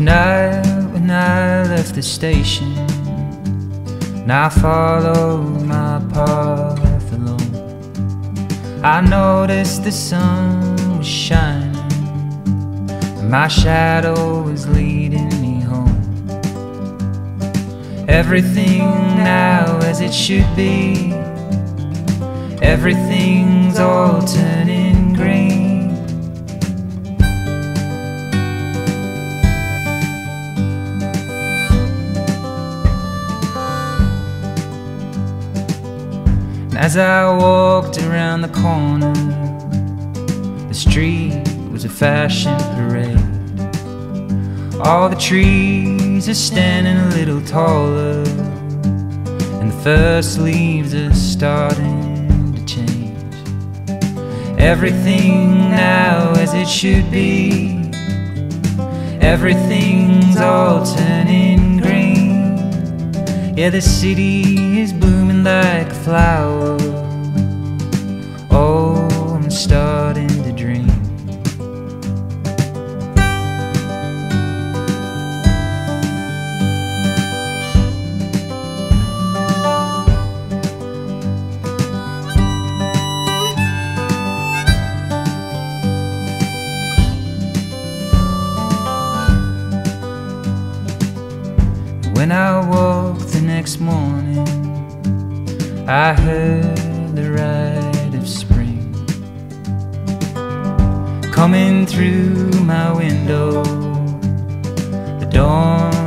Tonight when I left the station. And I followed my path alone. I noticed the sun was shining. And my shadow was leading me home. Everything now as it should be. Everything's all as I walked around the corner, the street was a fashion parade. All the trees are standing a little taller, and the first leaves are starting to change. Everything now as it should be, everything's all turning green. Yeah, the city is blooming like a flower. Oh, I'm starting to dream. When I woke the next morning, I heard the ride of spring coming through my window. The dawn